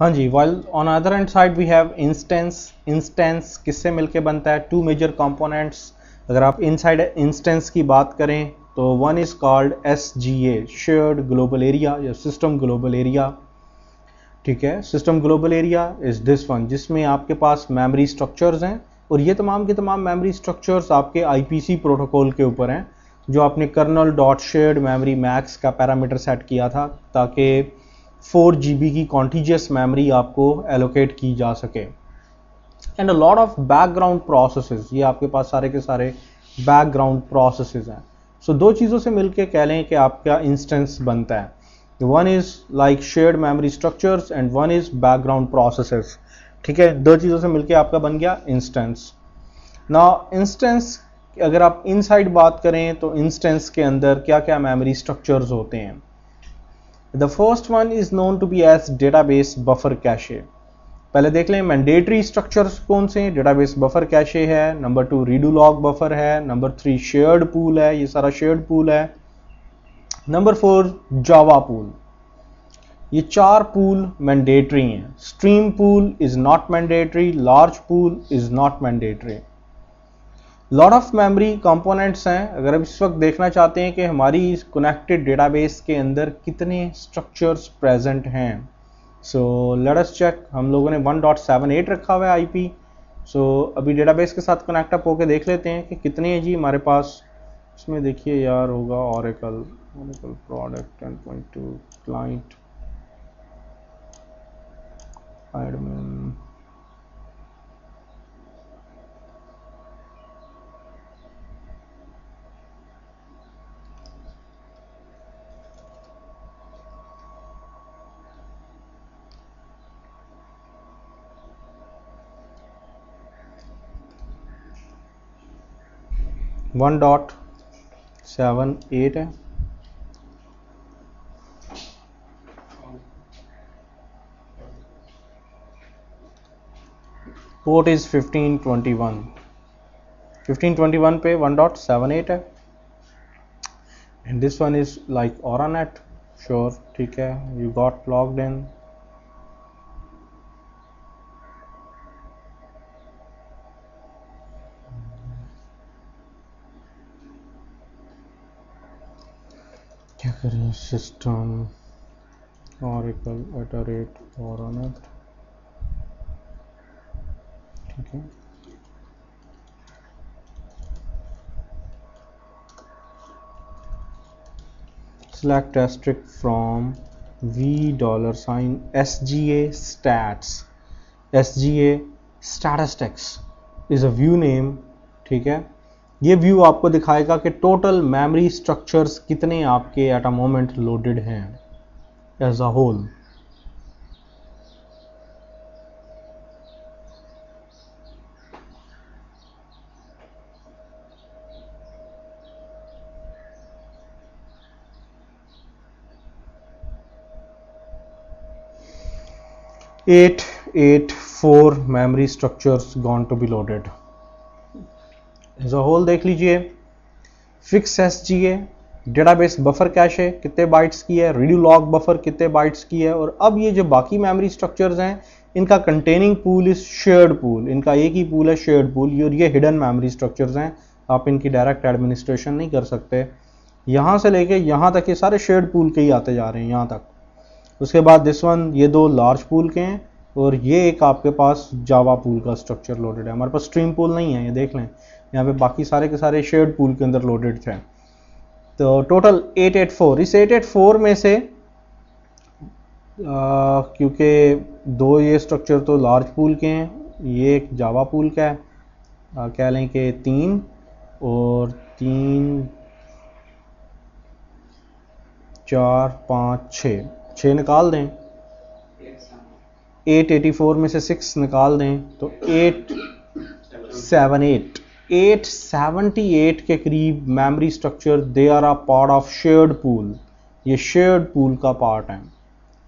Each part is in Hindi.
हाँ जी while on other end side we have instance instance किससे मिलके बनता है? टू मेजर कंपोनेंट्स अगर आप इनसाइड इंस्टेंस की बात करें तो one is called S G A shared global area या सिस्टम ग्लोबल एरिया ठीक है system global area is this one जिसमें आपके पास मेमोरी स्ट्रक्चर्स हैं, और ये तमाम के तमाम मेमोरी स्ट्रक्चर्स आपके आईपीसी प्रोटोकॉल के ऊपर हैं, जो आपने kernel dot shared memory max का पैरामीटर सेट किया था, ताकि फोर जी की कॉन्टीजियस मेमोरी आपको एलोकेट की जा सके। And a lot of background processes ये आपके पास सारे के सारे बैकग्राउंड प्रोसेसेस हैं। सो so, दो चीज़ों से मिलके कह लें कि आपका इंस्टेंस बनता है। One is like shared memory structures and one is background processes ठीक है? दो चीज़ों से मिलके आपका बन गया इंस्टेंस ना इंस्टेंस अगर आप इनसाइड बात करें तो इंस्टेंस के अंदर क्या क्या मेमोरी स्ट्रक्चर्स होते हैं? The first one is known to be as database buffer cache पहले देख लें मैंडेटरी स्ट्रक्चर्स कौन से हैं? डेटाबेस बफर कैशे है number two redo log buffer है नंबर थ्री शेयर्ड पूल है, ये सारा शेयर्ड पूल है। नंबर फोर जावा पूल ये चार पूल मैंडेटरी हैं। Stream pool is not mandatory large pool is not mandatory lot of memory components हैं। अगर आप इस वक्त देखना चाहते हैं कि हमारी कनेक्टेड डेटाबेस के अंदर कितने स्ट्रक्चर्स प्रेजेंट हैं। सो लेट अस चेक हम लोगों ने 1.78 रखा हुआ है आईपी सो so, अभी डेटाबेस के साथ कनेक्ट अप होकर देख लेते हैं कि कितने हैं जी हमारे पास। इसमें देखिए यार होगा Oracle Oracle product 10.2 client admin one dot seven eight है port is fifteen twenty one fifteen twenty one पे वन डॉट सेवन एट है and this one is like और नेट श्योर ठीक है. You got logged in क्या करें system Oracle at a rate और ठीक है select asterisk from v dollar sign sga stats sga statistics is a view name ठीक है ये व्यू आपको दिखाएगा कि टोटल मेमोरी स्ट्रक्चर्स कितने आपके एट अ मोमेंट लोडेड हैं as a whole eight eight four memory structures gone to be loaded. As a whole देख लीजिए। Fix S G A database buffer cache है, कितने बाइट्स की है रीडियो लॉग बफर कितने बाइट्स की है, और अब ये जो बाकी मेमोरी स्ट्रक्चर्स हैं, इनका containing pool is shared pool इनका एक ही पूल है शेयर्ड पूल और ये हिडन मेमोरी स्ट्रक्चर्स हैं। आप इनकी डायरेक्ट एडमिनिस्ट्रेशन नहीं कर सकते। यहाँ से लेके यहाँ तक ये सारे शेयर्ड पूल के ही आते जा रहे हैं, यहाँ तक। उसके बाद दिस वन ये दो लार्ज पूल के हैं। और ये एक आपके पास जावा पूल का स्ट्रक्चर लोडेड है। हमारे पास स्ट्रीम पूल नहीं है ये देख लें। यहाँ पे बाकी सारे के सारे शेयर्ड पूल के अंदर लोडेड थे। तो टोटल 884 इस 884 में से क्योंकि दो ये स्ट्रक्चर तो लार्ज पूल के हैं ये एक जावा पूल का है आ, कह लें कि तीन और तीन चार पाँच छ छः निकाल दें। 884 में से सिक्स निकाल दें तो एट सेवन एट। 878 के करीब memory structure they are a part of shared pool ये शेयर्ड पूल का पार्ट है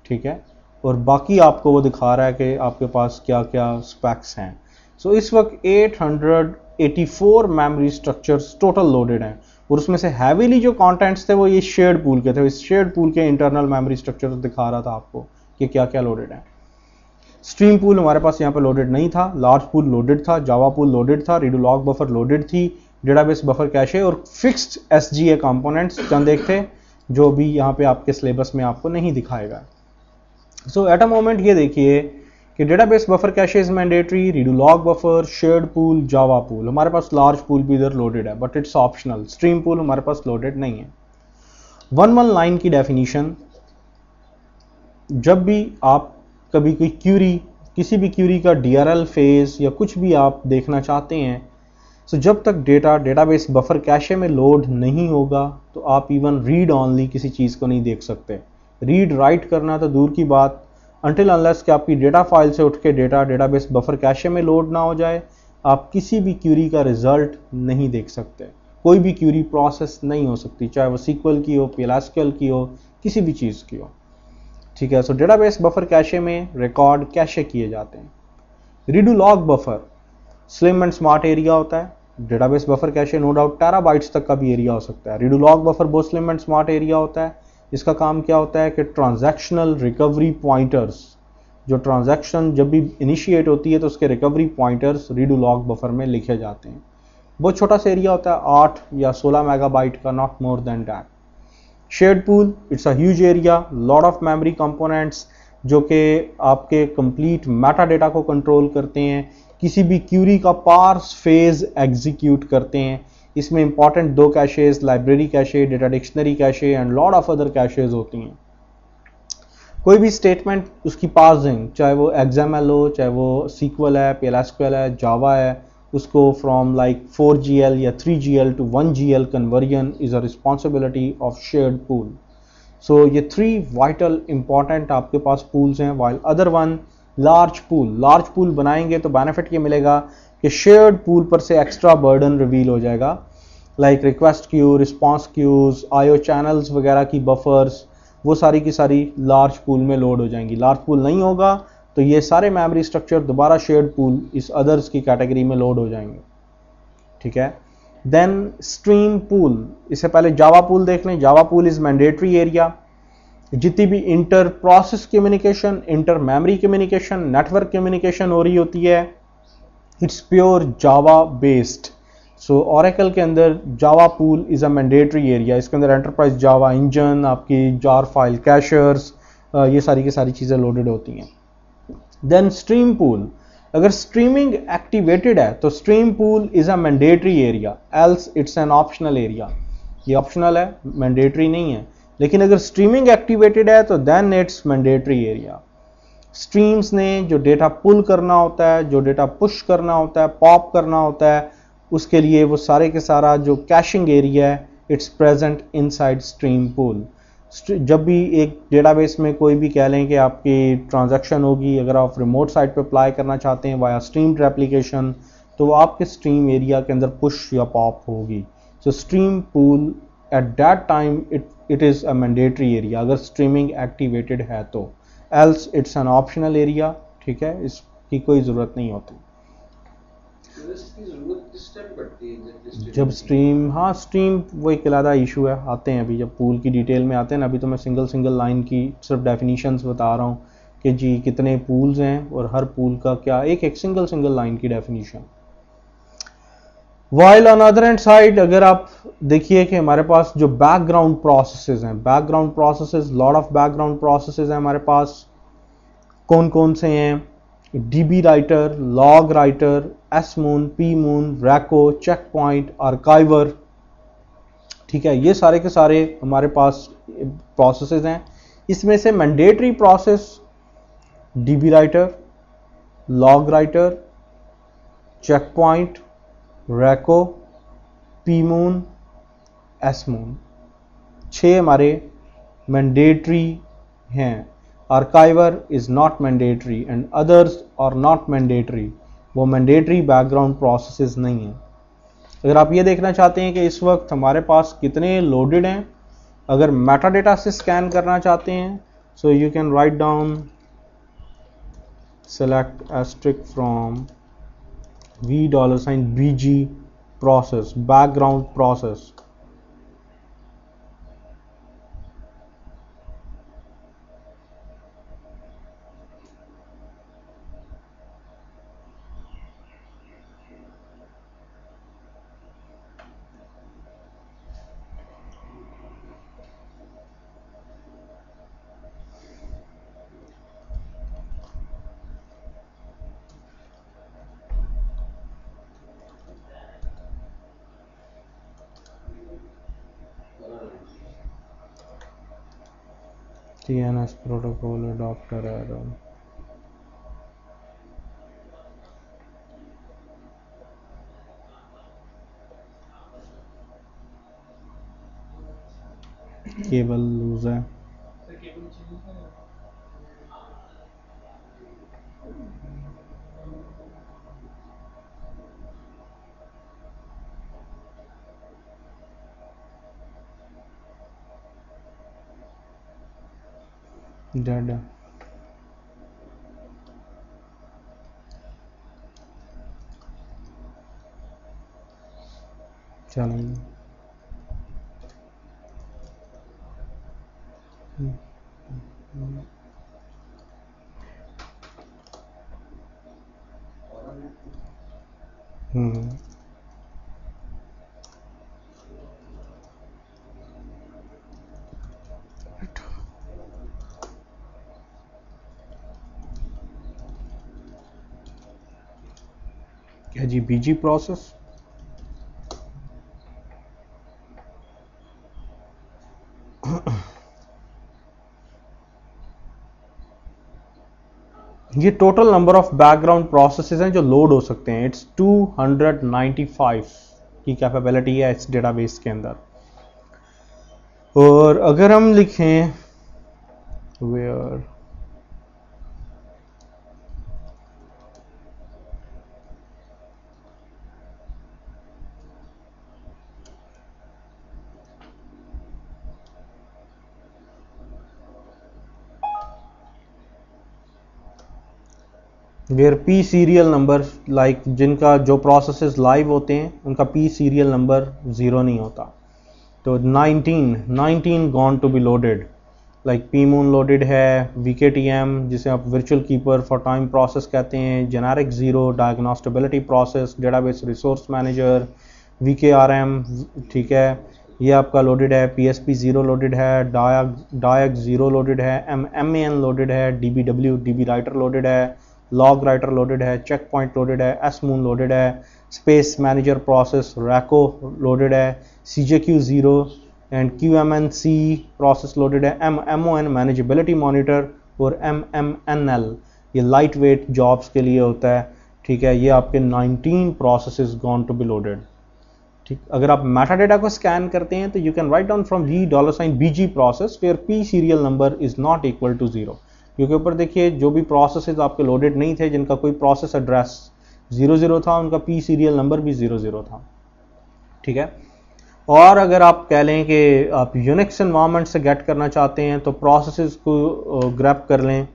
ठीक है? और बाकी आपको वो दिखा रहा है कि आपके पास क्या क्या स्पेक्स हैं। सो so, इस वक्त 884 मेमोरी स्ट्रक्चर्स टोटल लोडेड हैं। और उसमें से हैवीली जो कंटेंट्स थे वो ये शेयर्ड पूल के थे। इस शेयर्ड पूल के इंटरनल मेमोरी स्ट्रक्चर दिखा रहा था आपको कि क्या क्या लोडेड है। स्ट्रीम पूल हमारे पास यहाँ पे लोडेड नहीं था लार्ज पूल लोडेड था जावा पूल लोडेड था रीडोलॉग बफर लोडेड थी डेटाबेस बफर कैशे और fixed S G A components चंद एक थे जो भी यहाँ पे आपके सिलेबस में आपको नहीं दिखाएगा। सो एट अ मोमेंट ये देखिए कि database buffer cache is mandatory redo log buffer shared pool Java pool हमारे पास लार्ज पूल भी इधर लोडेड है but it's optional stream pool हमारे पास लोडेड नहीं है। वन वन लाइन की डेफिनेशन जब भी आप कभी कोई क्यूरी किसी भी क्यूरी का डीआरएल फ़ेज़ या कुछ भी आप देखना चाहते हैं सो so जब तक डेटा डेटाबेस बफर कैशे में लोड नहीं होगा तो आप इवन रीड ऑनली किसी चीज़ को नहीं देख सकते। रीड राइट करना तो दूर की बात। अनटिल अनलेस कि आपकी डेटा फ़ाइल से उठ के डेटा डेटाबेस बफर कैशे में लोड ना हो जाए, आप किसी भी क्यूरी का रिज़ल्ट नहीं देख सकते। कोई भी क्यूरी प्रोसेस नहीं हो सकती, चाहे वो सीक्वल की हो पीएलएसक्यूएल की हो, किसी भी चीज़ की हो। ठीक है? सो डेटाबेस बफर कैशे में रिकॉर्ड कैशे किए जाते हैं। Redo log buffer slim and smart area होता है। Database buffer cache no doubt terabytes तक का भी एरिया हो सकता है। रीडू लॉग बफर बहुत स्लिम एंड स्मार्ट एरिया होता है। इसका काम क्या होता है कि ट्रांजैक्शनल रिकवरी पॉइंटर्स जो ट्रांजैक्शन जब भी इनिशिएट होती है तो उसके recovery pointers redo log buffer में लिखे जाते हैं। बहुत छोटा सा एरिया होता है, आठ या सोलह मेगाबाइट का not more than that shared pool it's a huge area lot of memory components जो कि आपके कंप्लीट मेटा डेटा को कंट्रोल करते हैं। किसी भी क्यूरी का पार्स फ़ेज़ एग्जीक्यूट करते हैं। इसमें इंपॉर्टेंट दो caches library cache data dictionary cache and lot of other caches होती हैं। कोई भी स्टेटमेंट उसकी पासिंग चाहे वो एग्ज़ाम हो, चाहे वो सीक्वल है पी है जावा है उसको from like four G L या three G L to one G L conversion is a responsibility of shared pool so ये थ्री वाइटल इंपॉर्टेंट आपके पास पूल्स हैं while other one large pool large pool बनाएँगे तो बेनिफिट ये मिलेगा कि शेयर्ड पूल पर से एक्स्ट्रा बर्डन रिवील हो जाएगा। Like request queue response queues IO channels वगैरह की बफर्स वो सारी की सारी लार्ज पूल में लोड हो जाएँगी। लार्ज पूल नहीं होगा तो ये सारे मेमोरी स्ट्रक्चर दोबारा शेयर्ड पूल इस अदर्स की कैटेगरी में लोड हो जाएँगे। ठीक है? देन स्ट्रीम पूल इससे पहले जावा पूल देख लें। Java pool is mandatory area जितनी भी inter process communication inter memory communication network communication हो रही होती है it's pure Java based so Oracle के अंदर Java pool is a mandatory area इसके अंदर एंटरप्राइज जावा इंजन आपकी जार फ़ाइल कैशर्स ये सारी की सारी चीज़ें लोडेड होती हैं। देन स्ट्रीम पूल अगर स्ट्रीमिंग एक्टिवेटेड है तो stream pool is a mandatory area else it's an optional area ये ऑप्शनल है मैंडेटरी नहीं है. लेकिन अगर स्ट्रीमिंग एक्टिवेटेड है तो then it's mandatory area streams ने जो डेटा पुल करना होता है, जो डेटा पुश करना होता है पॉप करना होता है, उसके लिए वो सारे के सारा जो कैशिंग एरिया है it's present inside stream pool जब भी एक डेटाबेस में कोई भी कह लें कि आपकी ट्रांजैक्शन होगी, अगर आप रिमोट साइट पे अप्लाई करना चाहते हैं वाया स्ट्रीम एप्लीकेशन तो वो आपके स्ट्रीम एरिया के अंदर पुश या पॉप होगी। So stream pool at that time it it is a mandatory area अगर स्ट्रीमिंग एक्टिवेटेड है तो। Else it's an optional area ठीक है? इसकी कोई ज़रूरत नहीं होती। जब स्ट्रीम हाँ स्ट्रीम वो एक अलादा इशू है आते हैं अभी जब पूल की डिटेल में आते हैं ना अभी तो मैं सिंगल सिंगल लाइन की सिर्फ़ डेफिनेशंस बता रहा हूँ कि जी कितने पूल्स हैं और हर पूल का क्या एक एक सिंगल सिंगल लाइन की definition while on other end side अगर आप देखिए कि हमारे पास जो बैकग्राउंड प्रोसेसेस हैं background processes lot of background processes हैं हमारे पास कौन कौन से हैं? DB writer log writer S mon P mon reco check point archiver ठीक है, ये सारे के सारे हमारे पास प्रोसेसेस हैं। इसमें से mandatory process DB writer log writer check point reco P mon S mon छः हमारे मैंडेटरी हैं। Archiver is not mandatory and others are not mandatory वो मैंडेटरी बैकग्राउंड प्रोसेसेस नहीं है। अगर आप ये देखना चाहते हैं कि इस वक्त हमारे पास कितने लोडेड हैं, अगर मेटा डेटा से स्कैन करना चाहते हैं so you can write down select asterisk from V dollar sign B G process background protocol adopt करा रहा हूँ केबल लूज है डेड। चलेंगे हम्म। बीजी प्रोसेस ये total number of background processes हैं जो लोड हो सकते हैं. इट्स 295 की कैपेबिलिटी है इस डेटाबेस के अंदर. और अगर हम लिखें where where P serial number like जिनका जो प्रोसेसेस लाइव होते हैं, उनका पी सीरियल नंबर ज़ीरो नहीं होता। तो 19 19 gone to be loaded like P mon loaded है वी के टी एम जिसे आप virtual keeper for time process कहते हैं generic zero diagnostability process database resource manager V K R M ठीक है। ये आपका लोडेड है P S P zero loaded है डायक डायक ज़ीरो लोडेड है M M A N loaded है D B W D B writer loaded है। लॉग राइटर लोडेड है चेक पॉइंट लोडेड है एस मून लोडेड है space manager process reco loaded है C J Q zero and Q M N C process loaded है M M O N manageability monitor और एम एम एन एल ये लाइट वेट जॉब्स के लिए होता है, ठीक है, ये आपके 19 process gone to be loaded ठीक, अगर आप मेटा डेटा को स्कैन करते हैं तो you can write down from G dollar sign B G process where P serial number is not equal to zero क्योंकि ऊपर देखिए, जो भी प्रोसेस आपके लोडेड नहीं थे, जिनका कोई प्रोसेस एड्रेस ज़ीरो ज़ीरो था, उनका पी सीरियल नंबर भी ज़ीरो ज़ीरो था। ठीक है? और अगर आप कह लें कि आप यूनिक्स इन्वायरमेंट से गेट करना चाहते हैं तो प्रोसेस को ग्रैप कर लें।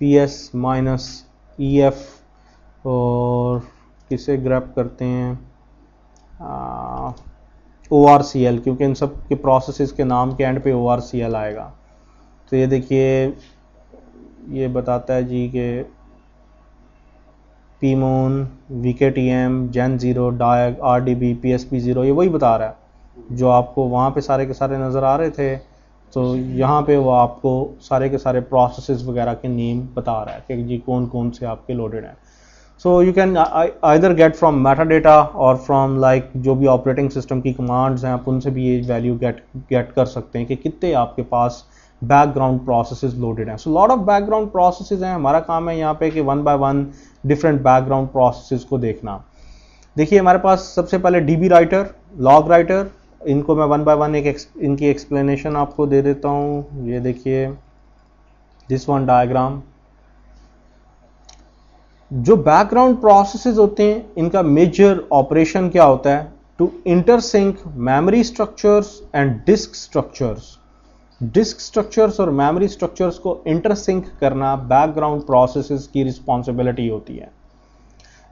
P S minus E F और किसे ग्रैप करते हैं? ओ आर सी एल क्योंकि इन सब के प्रोसेस के नाम के एंड पे ओ आर सी एल आएगा। तो ये देखिए ये बताता है जी के pmon V K T M gen zero diag R D B P S P zero ये वही बता रहा है। जो आपको वहाँ पे सारे के सारे नज़र आ रहे थे तो यहाँ पे वो आपको सारे के सारे प्रोसेसेस वगैरह के नेम बता रहा है कि जी कौन कौन से आपके लोडेड हैं। So you can either get from meta data और फ्रॉम लाइक जो भी ऑपरेटिंग सिस्टम की कमांड्स हैं, आप उनसे भी ये वैल्यू गेट गेट कर सकते हैं कि कितने आपके पास बैकग्राउंड प्रोसेसेस लोडेड हैं। So lot of background processes हैं। हमारा काम है यहाँ पे कि one by one different background processes को देखना। देखिए, हमारे पास सबसे पहले डीबी राइटर लॉग राइटर इनको मैं वन बाय वन एक इनकी एक्सप्लेनेशन आपको दे देता हूँ। ये देखिए दिस वन डायग्राम जो बैकग्राउंड प्रोसेसेस होते हैं, इनका मेजर ऑपरेशन क्या होता है? To intersync memory structures and disk structures disk structures और मेमोरी स्ट्रक्चर्स को इंटरसिंक करना बैकग्राउंड प्रोसेसेस की रिस्पॉन्सिबिलिटी होती है।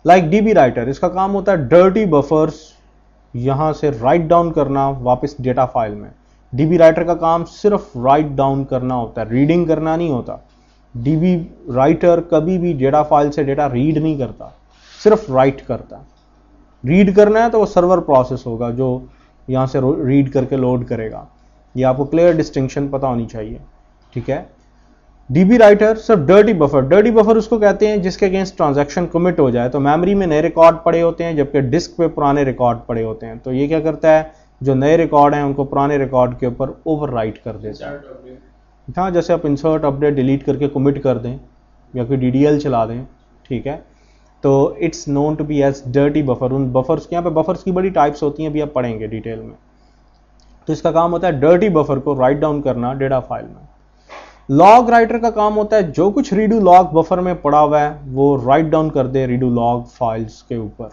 लाइक डीबी राइटर इसका काम होता है डर्टी बफर्स यहाँ से राइट डाउन करना वापस डेटा फ़ाइल में। डीबी राइटर का काम सिर्फ़ राइट डाउन करना होता है रीडिंग करना नहीं होता। डीबी राइटर कभी भी डेटा फ़ाइल से डेटा रीड नहीं करता, सिर्फ़ राइट करता रीड करना है तो वो सर्वर प्रोसेस होगा जो यहाँ से रीड करके लोड करेगा। ये आपको क्लियर डिस्टिंक्शन पता होनी चाहिए, ठीक है? डीबी राइटर सिर्फ़ डर्टी बफर डर्टी बफर उसको कहते हैं जिसके अगेंस्ट ट्रांजैक्शन कमिट हो जाए। तो मेमोरी में नए रिकॉर्ड पड़े होते हैं, जबकि डिस्क पे पुराने रिकॉर्ड पड़े होते हैं। तो ये क्या करता है? जो नए रिकॉर्ड हैं, उनको पुराने रिकॉर्ड के ऊपर ओवर कर देता है। हाँ जैसे आप इंसर्ट अपडेट डिलीट करके कमिट कर दें, या फिर डीडीएल चला दें, ठीक है? तो it's known to be as dirty buffer उन बफर्स के यहाँ पे बफर्स की बड़ी टाइप्स होती हैं, अभी आप पढ़ेंगे डिटेल में। तो इसका काम होता है डर्टी बफर को राइट डाउन करना डेटा फ़ाइल में। लॉग राइटर का काम होता है जो कुछ रीडू लॉग बफर में पड़ा हुआ है, वो राइट डाउन कर दे रीडू लॉग फाइल्स के ऊपर।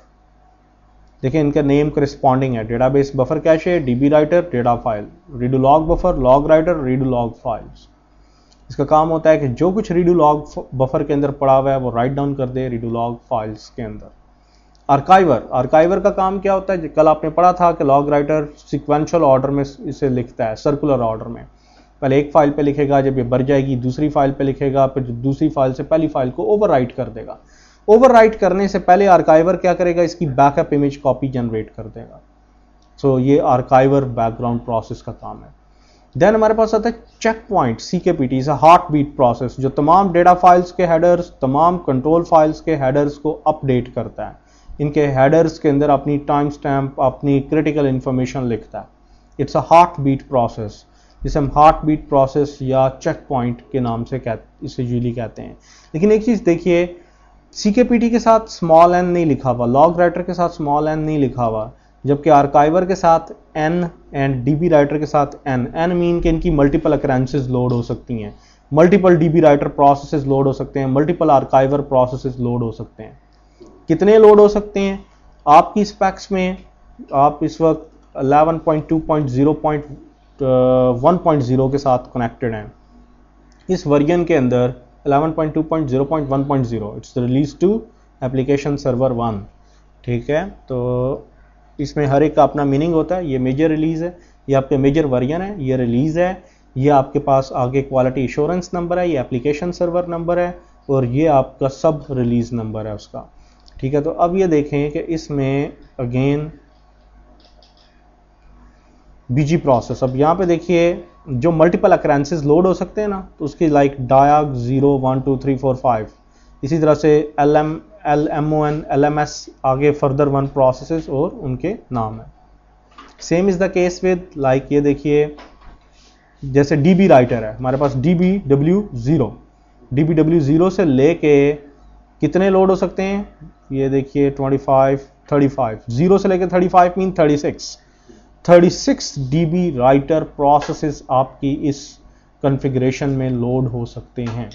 देखिए, इनका नेम करस्पॉन्डिंग है। डेटाबेस बफर कैश है DB writer data file redo log buffer log writer redo log files इसका काम होता है कि जो कुछ रीडू लॉग बफर के अंदर पड़ा हुआ है, वो राइट डाउन कर दे रीडू लॉग फाइल्स के अंदर। आर्काइवर आर्काइवर का काम क्या होता है? कल आपने पढ़ा था कि लॉग राइटर सिक्वेंशियल ऑर्डर में इसे लिखता है सर्कुलर ऑर्डर में। पहले एक फ़ाइल पे लिखेगा जब ये भर जाएगी दूसरी फ़ाइल पे लिखेगा फिर दूसरी फ़ाइल से पहली फ़ाइल को ओवर कर देगा। ओवर करने से पहले आर्काइवर क्या करेगा? इसकी बैकअप इमेज कॉपी जनरेट कर देगा। सो so, ये आर्काइवर बैकग्राउंड प्रोसेस का काम है। देन हमारे पास आता है check point C K P T heart beat process जो तमाम डेटा फाइल्स के हेडर्स तमाम कंट्रोल फाइल्स के हेडर्स को अपडेट करता है। इनके हेडर्स के अंदर अपनी टाइम स्टैम्प अपनी क्रिटिकल इंफॉर्मेशन लिखता है। It's a heart beat process जिसे हम हार्ट बीट प्रोसेस या चेक पॉइंट के नाम से कह, इसे यूजली कहते हैं। लेकिन एक चीज़ देखिए सी के पी टी के साथ स्मॉल एन नहीं लिखा हुआ लॉग राइटर के साथ स्मॉल एन नहीं लिखा हुआ, जबकि आर्काइवर के साथ एन एंड डीबी राइटर के साथ एन एन मीन के इनकी मल्टीपल अक्रेंसेज लोड हो सकती हैं। Multiple DB writer processes load हो सकते हैं मल्टीपल आर्काइवर प्रोसेसेस लोड हो सकते हैं। कितने लोड हो सकते हैं? आपकी स्पैक्स में आप इस वक्त 11.2.0.1.0 के साथ कनेक्टेड हैं। इस वर्जन के अंदर 11.2.0.1.0 it's release to application server one ठीक है? तो इसमें हर एक का अपना मीनिंग होता है। ये मेजर रिलीज़ है, ये आपके मेजर वर्जन है, ये रिलीज़ है, ये आपके पास आगे क्वालिटी इंश्योरेंस नंबर है, ये एप्लीकेशन सर्वर नंबर है, और ये आपका सब रिलीज़ नंबर है उसका। ठीक है तो अब ये देखें कि इसमें अगेन बीजी प्रोसेस अब यहाँ पे देखिए, जो मल्टीपल अक्रेंसेस लोड हो सकते हैं ना तो उसकी like DIAG zero one two three four five इसी तरह से L M L M O N L M S आगे फर्दर वन प्रोसेस और उनके नाम है। Same is the case with like ये देखिए, जैसे डी बी राइटर है, हमारे पास D B W zero D B W zero से लेके कितने लोड हो सकते हैं? ये देखिए 25 35 ज़ीरो से लेकर 35 मीन 36 36 डीबी राइटर प्रोसेसेस आपकी इस कॉन्फ़िगरेशन में लोड हो सकते हैं.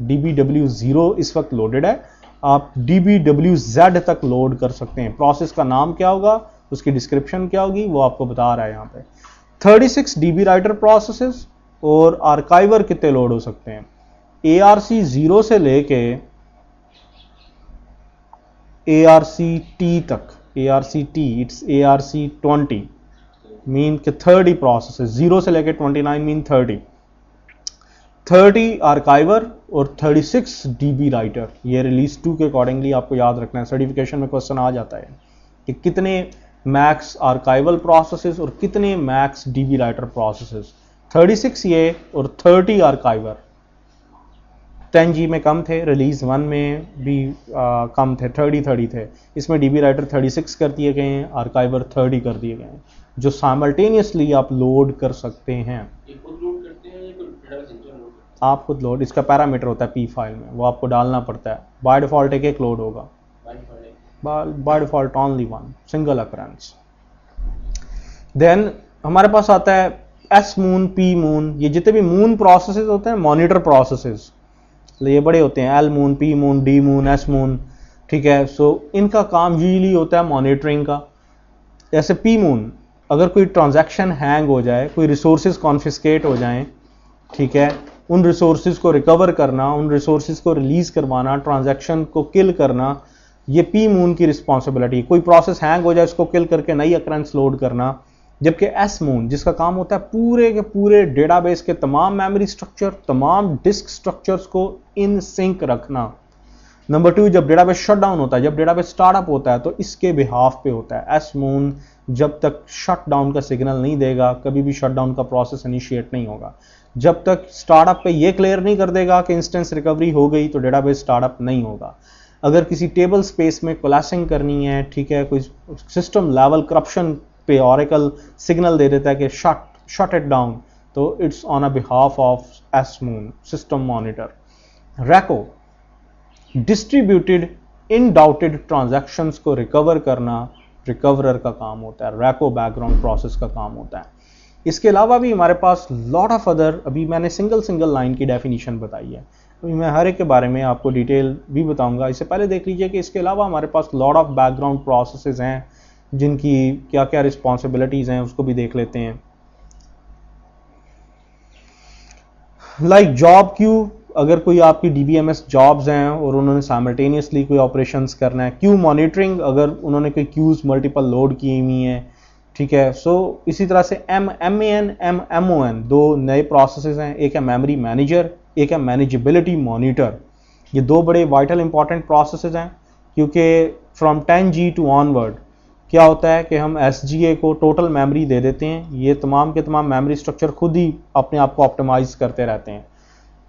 डब्ल्यू ज़ीरो इस वक्त लोडेड है. आप जेड तक लोड कर सकते हैं. प्रोसेस का नाम क्या होगा? उसकी डिस्क्रिप्शन क्या होगी? वो आपको बता रहा है यहाँ पे. 36 डीबी राइटर प्रोसेसेस और आर्काइवर कितने लोड हो सकते हैं? ए आर सी ज़ीरो से लेके ए आर सी टी तक A R C T it's A R C twenty mean के थर्टी प्रोसेस है। ज़ीरो से लेकर twenty nine mean thirty thirty archiver और थर्टी सिक्स डीबी राइटर ये रिलीज़ टू के अकॉर्डिंगली आपको याद रखना है। सर्टिफिकेशन में क्वेश्चन आ जाता है कि कितने मैक्स आर्काइवल प्रोसेसेस और कितने मैक्स डीबी राइटर प्रोसेसेस 36 ये और 30 आर्काइवर टेन जी में कम थे रिलीज़ वन में भी आ, कम थे थर्टी थर्टी थे। इसमें D B writer thirty six कर दिए गए हैं आर्काइवर थर्टी कर दिए गए हैं जो साइमल्टेनियसली आप लोड कर सकते हैं। आप खुद लोड इसका पैरामीटर होता है पी फ़ाइल में वो आपको डालना पड़ता है। बाय डिफ़ॉल्ट एक एक लोड होगा। By default only one single occurrence then हमारे पास आता है एस मून पी मून ये जितने भी मून प्रोसेसेस होते हैं मॉनिटर प्रोसेसेस ये बड़े होते हैं L mon P mon D mon S mon ठीक है? सो इनका काम यूजली होता है मॉनिटरिंग का। जैसे पी मून अगर कोई ट्रांजैक्शन हैंग हो जाए, कोई रिसोर्सेज कॉन्फिस्केट हो जाएँ, ठीक है? उन रिसोर्सेज को रिकवर करना, उन रिसोर्सेज को रिलीज़ करवाना ट्रांजैक्शन को किल करना, ये पी मून की रिस्पॉन्सिबिलिटी कोई प्रोसेस हैंग हो जाए, उसको किल करके नई अक्रेंस लोड करना जबकि एस मून जिसका काम होता है पूरे के पूरे डेटाबेस के तमाम मेमोरी स्ट्रक्चर तमाम डिस्क स्ट्रक्चर्स को इन सिंक रखना। नंबर टू जब डेटाबेस शट डाउन होता है, जब डेटाबेस स्टार्टअप होता है तो इसके बिहाफ पे होता है। एस मून जब तक शट डाउन का सिग्नल नहीं देगा, कभी भी शट डाउन का प्रोसेस इनिशिएट नहीं होगा। जब तक स्टार्टअप पे ये क्लियर नहीं कर देगा कि इंस्टेंस रिकवरी हो गई तो डेटाबेस स्टार्टअप नहीं होगा। अगर किसी टेबल स्पेस में कोलासिंग करनी है, ठीक है, कोई सिस्टम लेवल करप्शन पे ऑरिकल सिग्नल दे देता है कि शट शट इट डाउन तो it's on a behalf of S mon system monitor RECO distributed in doubted transactions को रिकवर करना रिकवरर का काम होता है रैको बैकग्राउंड प्रोसेस का काम होता है. इसके अलावा भी हमारे पास लॉट ऑफ़ अदर अभी मैंने सिंगल सिंगल लाइन की डेफिनेशन बताई है. अभी मैं हर एक के बारे में आपको डिटेल भी बताऊँगा. इससे पहले देख लीजिए कि इसके अलावा हमारे पास लॉट ऑफ़ बैकग्राउंड प्रोसेसेस हैं. जिनकी क्या क्या रिस्पॉन्सिबिलिटीज़ हैं उसको भी देख लेते हैं। लाइक जॉब क्यू अगर कोई आपकी डीबीएमएस जॉब्स हैं और उन्होंने साइमल्टेनियसली कोई ऑपरेशन करना है क्यू मॉनिटरिंग अगर उन्होंने कोई क्यूज मल्टीपल लोड की हुई हैं ठीक है? सो so, इसी तरह से M M A N M M O N दो नए प्रोसेस हैं एक है मेमोरी मैनेजर एक है मैनेजेबिलिटी मॉनिटर ये दो बड़े वाइटल इंपॉर्टेंट प्रोसेस हैं क्योंकि from ten G to onward क्या होता है कि हम SGA को टोटल मेमोरी दे देते हैं। ये तमाम के तमाम मेमोरी स्ट्रक्चर खुद ही अपने आप को ऑप्टिमाइज करते रहते हैं।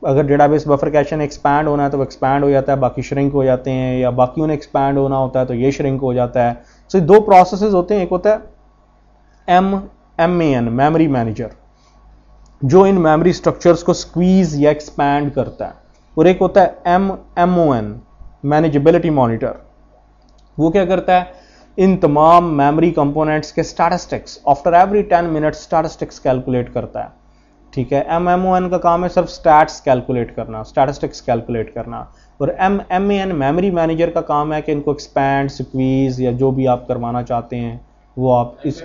अगर डेटाबेस बफर कैशन एक्सपैंड होना है तो एक्सपैंड हो जाता है बाकी श्रिंक हो जाते हैं या बाकी उन्हें एक्सपैंड होना होता है तो ये श्रिंक हो जाता है। सो so, दो प्रोसेस होते हैं। एक होता है M M A N memory manager जो इन मेमोरी स्ट्रक्चर्स को स्क्वीज या एक्सपैंड करता है। और एक होता है M M O N manageability monitor वो क्या करता है? इन तमाम मेमोरी कंपोनेंट्स के statistics after every ten minute statistics calculate करता है। ठीक है? एम एम ओ एन का काम है सिर्फ़ स्टैट्स कैलकुलेट करना स्टैटिस्टिक्स कैलकुलेट करना। और M M A N memory manager का काम है कि इनको एक्सपैंड स्क्वीज या जो भी आप करवाना चाहते हैं वो आप इस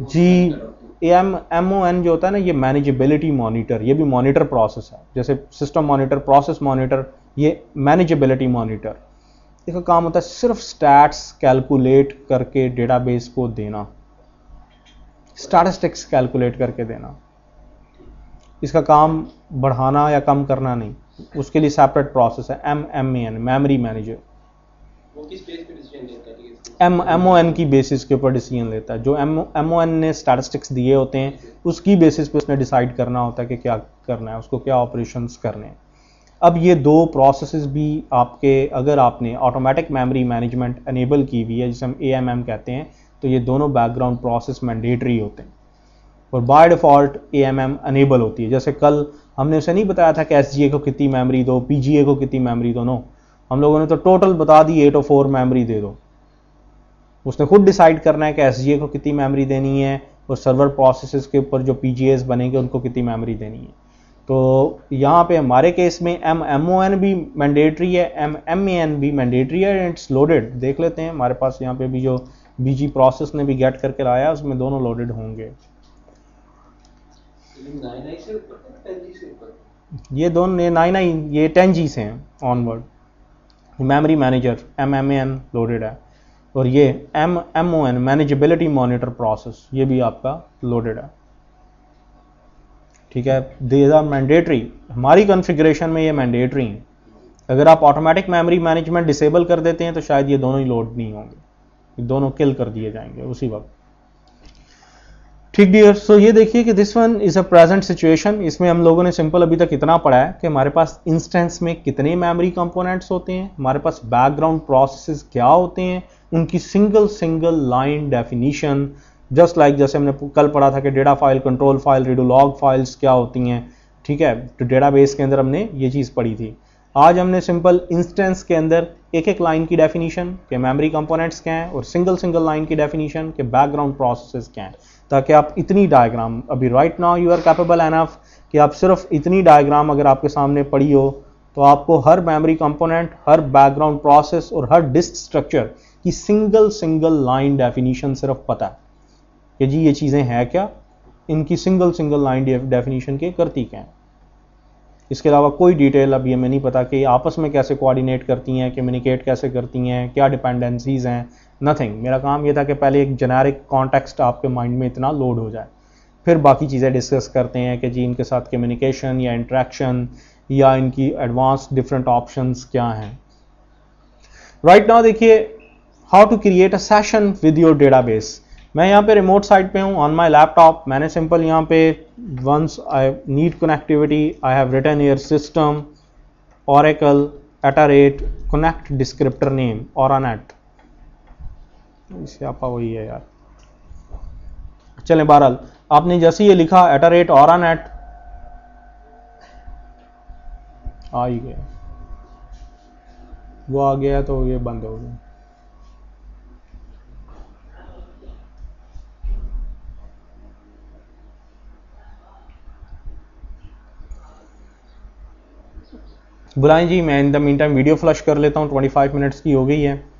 G M M O N जो होता है ना ये मैनेजेबिलिटी मॉनिटर ये भी मॉनिटर प्रोसेस है। जैसे सिस्टम मॉनिटर प्रोसेस मॉनिटर ये मैनेजेबिलिटी मॉनिटर इसका काम होता है सिर्फ़ स्टैट्स कैलकुलेट करके डेटाबेस को देना। स्टैटिस्टिक्स कैलकुलेट करके देना। इसका काम बढ़ाना या कम करना नहीं। उसके लिए सेपरेट प्रोसेस है। M M N memory manager M M O N की बेसिस के ऊपर डिसीज़न लेता है। जो एम एम ओ एन ने स्टैटिस्टिक्स दिए होते हैं उसकी बेसिस पे उसने डिसाइड करना होता है कि क्या करना है उसको क्या ऑपरेशंस करने हैं। अब ये दो प्रोसेसेस भी आपके, अगर आपने ऑटोमेटिक मेमोरी मैनेजमेंट अनेबल की हुई है, जिसे हम ए कहते हैं तो ये दोनों बैकग्राउंड प्रोसेस मैंडेटरी होते हैं। और by default A M M enable होती है। जैसे कल हमने उसे नहीं बताया था कि एसजीए को कितनी मेमोरी दो पीजीए को कितनी मेमोरी दो नो हम लोगों ने तो टोटल बता दी एट ओ फोर मेमोरी दे दो। उसने खुद डिसाइड करना है कि एसजीए को कितनी मेमोरी देनी है, और सर्वर प्रोसेस के ऊपर जो पीजीएस बनेंगे, उनको कितनी मेमोरी देनी है। तो यहाँ पे हमारे केस में एम एम ओ एन भी मैंडेटरी है एम एम ए एन भी मैंडेटरी है इट्स लोडेड देख लेते हैं, हमारे पास यहाँ पे भी जो बीजी प्रोसेस ने भी गेट करके लाया, उसमें दोनों लोडेड होंगे। ये दोनों नाइन नाइन ये टेन जी से हैं onward memory manager M M A N loaded है। और ये M M O N manageability monitor process ये भी आपका लोडेड है। ठीक है? दे आर मैंडेटरी हमारी कॉन्फ़िगरेशन में ये मैंडेटरी हैं। अगर आप ऑटोमेटिक मेमोरी मैनेजमेंट डिसेबल कर देते हैं तो शायद ये दोनों ही लोड नहीं होंगे। दोनों किल कर दिए जाएँगे उसी वक्त। ठीक डियर सो ये देखिए कि this one is a present situation इसमें हम लोगों ने सिंपल अभी तक इतना पढ़ा है कि हमारे पास इंस्टेंस में कितने मेमोरी कंपोनेंट्स होते हैं, हमारे पास बैकग्राउंड प्रोसेसेस क्या होते हैं, उनकी single single line definition just like जैसे हमने कल पढ़ा था कि data file control file redo log files क्या होती हैं, ठीक है? तो डेटा बेस के अंदर हमने ये चीज़ पढ़ी थी। आज हमने सिंपल इंस्टेंस के अंदर एक एक लाइन की डेफिनेशन के मेमोरी कंपोनेंट्स क्या हैं और सिंगल सिंगल लाइन की डेफिनेशन के बैकग्राउंड प्रोसेसेस क्या हैं। ताकि आप इतनी डायग्राम अभी right now you are capable enough कि आप सिर्फ़ इतनी डायग्राम अगर आपके सामने पड़ी हो तो आपको हर मेमोरी कंपोनेंट हर बैकग्राउंड प्रोसेस और हर डिस्क स्ट्रक्चर की सिंगल सिंगल लाइन डेफिनेशन सिर्फ़ पता है। कि जी, ये चीज़ें हैं क्या? इनकी सिंगल सिंगल लाइन डेफिनेशन के करती क्या हैं? इसके अलावा कोई डिटेल अब अभी हमें नहीं पता कि आपस में कैसे कोऑर्डिनेट करती हैं कम्युनिकेट कैसे करती हैं, क्या डिपेंडेंसीज हैं? नथिंग मेरा काम ये था कि पहले एक जेनेरिक कॉन्टेक्स्ट आपके माइंड में इतना लोड हो जाए। फिर बाकी चीज़ें डिस्कस करते हैं कि जी, इनके साथ कम्युनिकेशन या इंट्रैक्शन या इनकी एडवांस डिफरेंट ऑप्शंस क्या हैं। राइट नाउ देखिए how to create a session with your database मैं यहाँ पे रिमोट साइट पे हूँ ऑन माई लैपटॉप मैंने सिंपल यहाँ पे once I need connectivity I have return here system oracle at a rate connect descriptor name or a net इसे आपा वही है यार। चलें बहरहाल, आपने जैसे ये लिखा एट अ रेट और नेट आ ही गया। वो आ गया तो ये बंद हो गया। बुलाएँ जी, मैं in the mean time video flush कर लेता हूँ, 25 मिनट्स की हो गई है।